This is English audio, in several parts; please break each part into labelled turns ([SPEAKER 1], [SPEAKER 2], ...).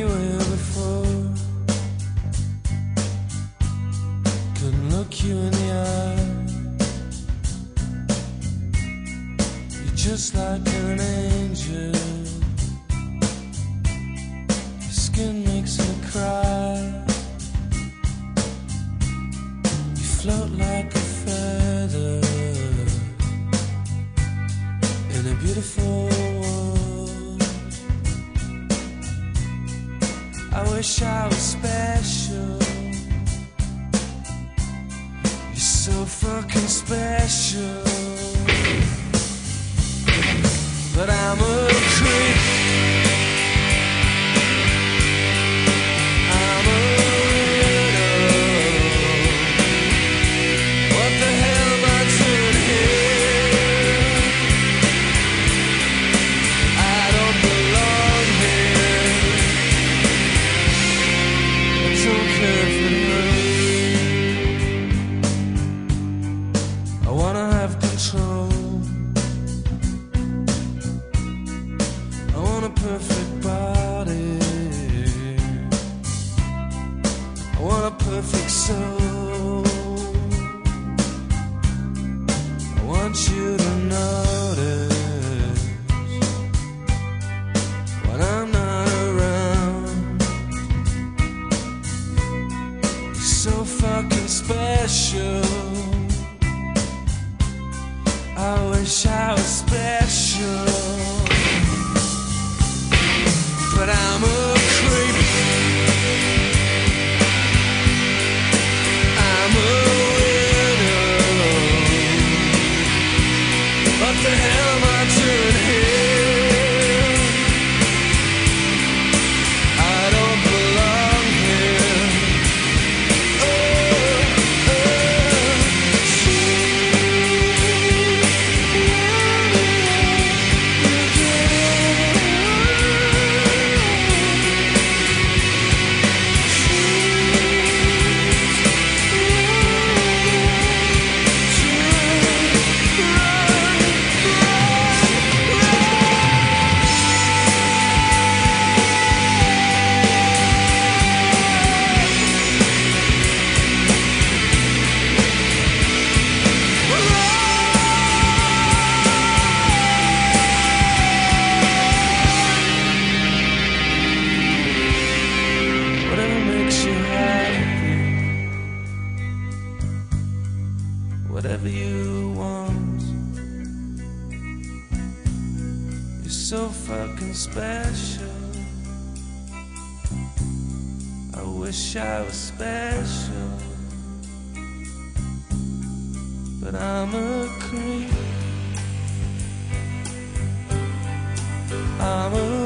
[SPEAKER 1] anywhere before. Couldn't look you in the eye. You're just like an angel. Your skin makes me cry. You float like wish I was special. You're so fucking special. But I'm a creep. Special. I wish I was special. Whatever makes you happy, whatever you want. You're so fucking special. I wish I was special, but I'm a creep. I'm a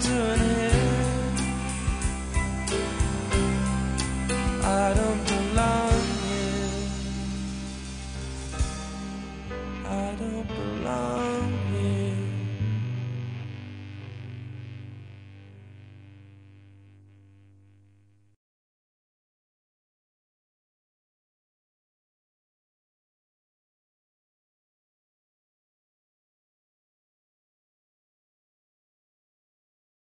[SPEAKER 1] to